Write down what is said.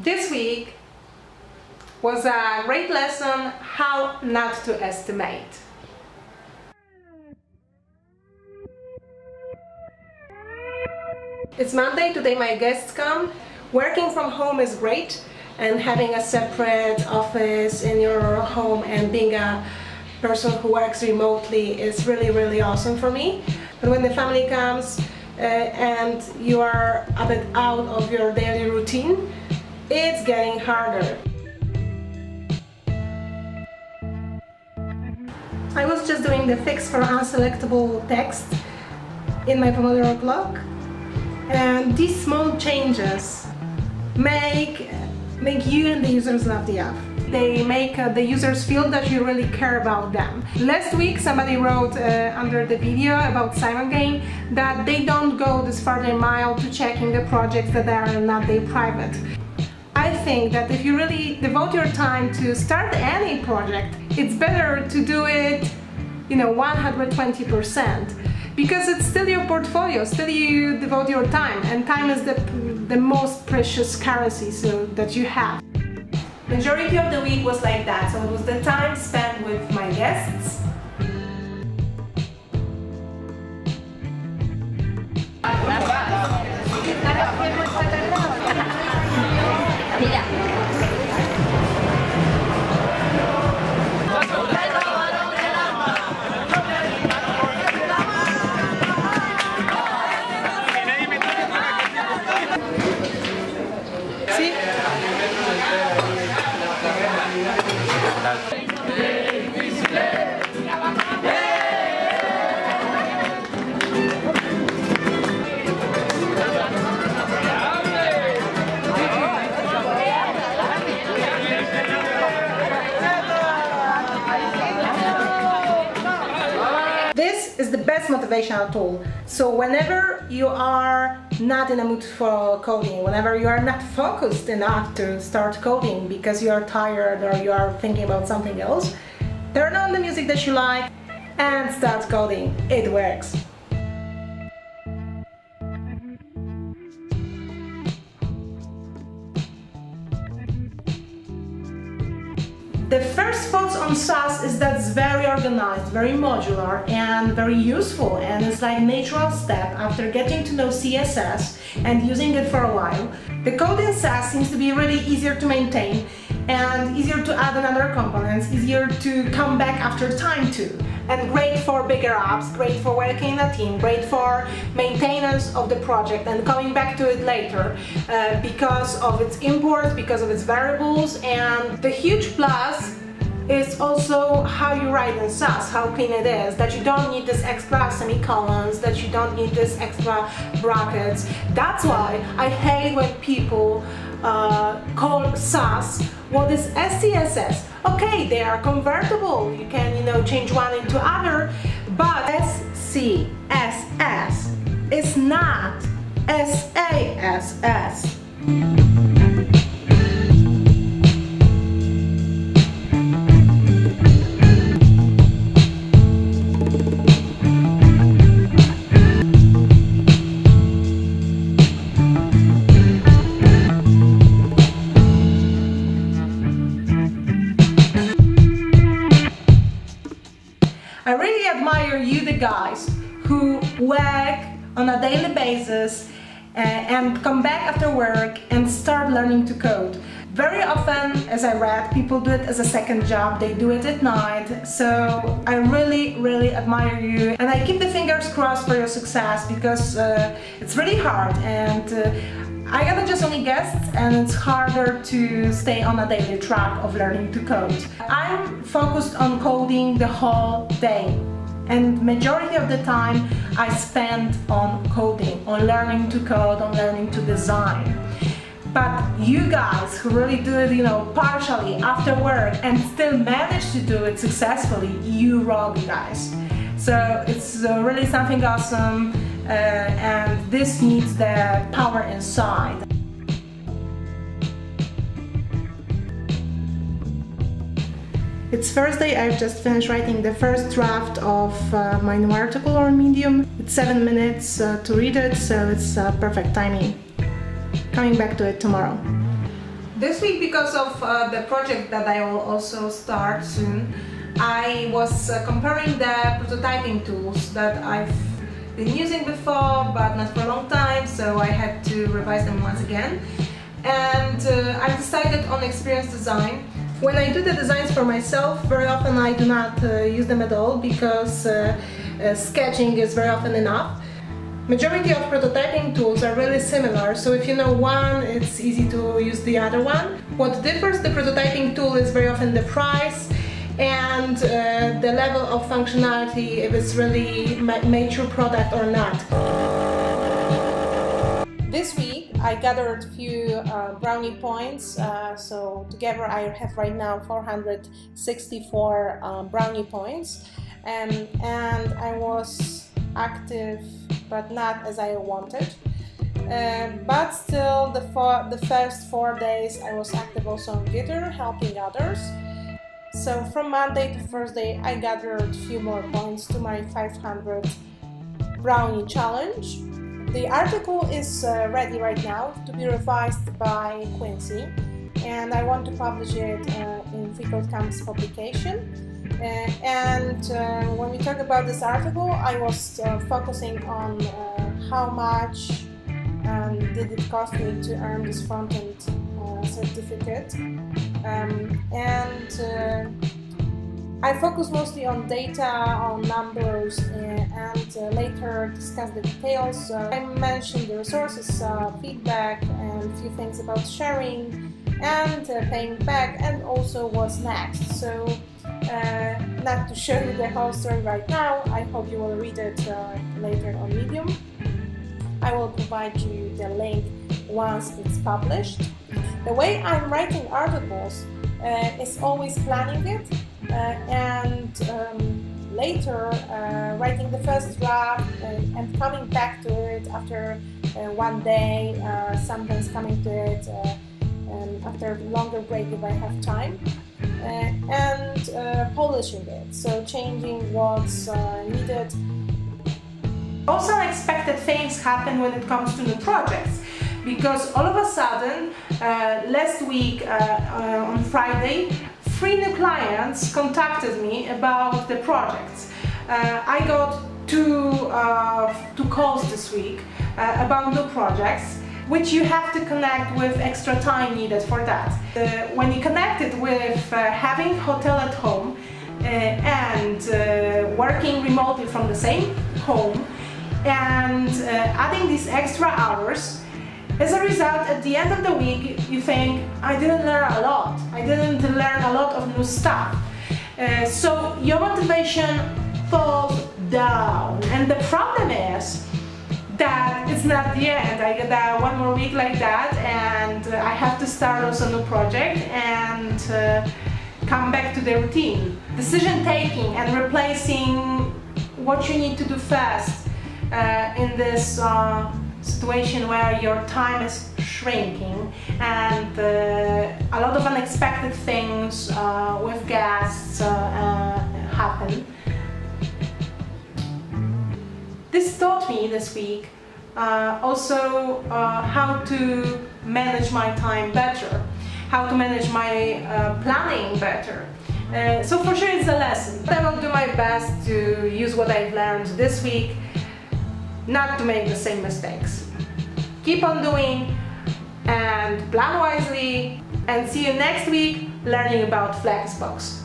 This week was a great lesson how not to estimate. It's Monday, today my guests come. Working from home is great and having a separate office in your home and being a person who works remotely is really really awesome for me. But when the family comes uh, and you are a bit out of your daily routine, it's getting harder. I was just doing the fix for unselectable text in my Pomodoro clock and these small changes make make you and the users love the app. They make uh, the users feel that you really care about them. Last week somebody wrote uh, under the video about Simon Game that they don't go this further mile to checking the projects that are not their private. I think that if you really devote your time to start any project, it's better to do it, you know, 120% because it's still your portfolio, still you devote your time and time is the, the most precious currency so, that you have. Majority of the week was like that, so it was the time spent with my guests. Best motivational tool. So whenever you are not in a mood for coding, whenever you are not focused enough to start coding because you are tired or you are thinking about something else, turn on the music that you like and start coding. It works. The first thoughts on Sass is that it's very organized, very modular and very useful and it's like natural step after getting to know CSS and using it for a while. The code in Sass seems to be really easier to maintain and easier to add another components, easier to come back after time to. And great for bigger apps, great for working in a team, great for maintenance of the project and coming back to it later uh, because of its imports, because of its variables and the huge plus is also how you write in Sass, how clean it is, that you don't need this extra semicolons, that you don't need this extra brackets. That's why I hate when people uh, call Sass what is SCSS. Okay, they are convertible, you can you know change one into other, but SCSS is not SASS. Work on a daily basis uh, and come back after work and start learning to code. Very often, as I read, people do it as a second job, they do it at night, so I really, really admire you. And I keep the fingers crossed for your success because uh, it's really hard. And uh, I gotta just only guests and it's harder to stay on a daily track of learning to code. I'm focused on coding the whole day and majority of the time I spend on coding, on learning to code, on learning to design. But you guys who really do it, you know, partially after work and still manage to do it successfully, you rock, guys. So it's uh, really something awesome uh, and this needs the power inside. It's Thursday, I've just finished writing the first draft of uh, my new article on Medium. It's seven minutes uh, to read it, so it's uh, perfect timing. Coming back to it tomorrow. This week, because of uh, the project that I will also start soon, I was uh, comparing the prototyping tools that I've been using before, but not for a long time, so I had to revise them once again. And uh, I decided on Experience Design. When I do the designs for myself, very often I do not uh, use them at all because uh, uh, sketching is very often enough. Majority of prototyping tools are really similar, so if you know one, it's easy to use the other one. What differs the prototyping tool is very often the price and uh, the level of functionality, if it's really mature product or not. This week I gathered a few uh, brownie points, uh, so together I have right now 464 um, brownie points and, and I was active but not as I wanted. Uh, but still, the, four, the first four days I was active also on Gitter, helping others. So from Monday to Thursday, I gathered a few more points to my 500 brownie challenge. The article is uh, ready right now to be revised by Quincy, and I want to publish it uh, in Freecodecamp's publication. Uh, and uh, when we talk about this article, I was uh, focusing on how much um, did it cost me to earn this front-end certificate. Um, and I focus mostly on data, on numbers, and uh, later discuss the details. Uh, I mentioned the resources, uh, feedback, and a few things about sharing and paying back, and also what's next. So not to show you the whole story right now, I hope you will read it uh, later on Medium. I will provide you the link once it's published. The way I'm writing articles is always planning it and um, later uh, writing the first draft and, and, coming back to it after uh, one day, sometimes coming to it um, after longer break if I have time. Uh, and uh, polishing it, so changing what's uh, needed. Also unexpected things happen when it comes to new projects because all of a sudden uh, last week uh, uh, on Friday three new clients contacted me about the projects. I got two, two calls this week about new projects which you have to connect with extra time needed for that. Uh, when you connect it with uh, having hotel at home uh, and uh, working remotely from the same home and uh, adding these extra hours, as a result, at the end of the week, you think, I didn't learn a lot. I didn't learn new stuff. Uh, so your motivation falls down. And the problem is, that it's not the end. I get that one more week like that and uh, I have to start also a new project and uh, come back to the routine. Decision taking and replacing what you need to do fast uh, in this uh, situation where your time is shrinking and uh, a lot of unexpected things uh, with guests happen. This taught me this week uh, also uh, how to manage my time better, how to manage my uh, planning better. Uh, so for sure it's a lesson. I will do my best to use what I've learned this week, not to make the same mistakes. Keep on doing and plan wisely and see you next week learning about Flexbox.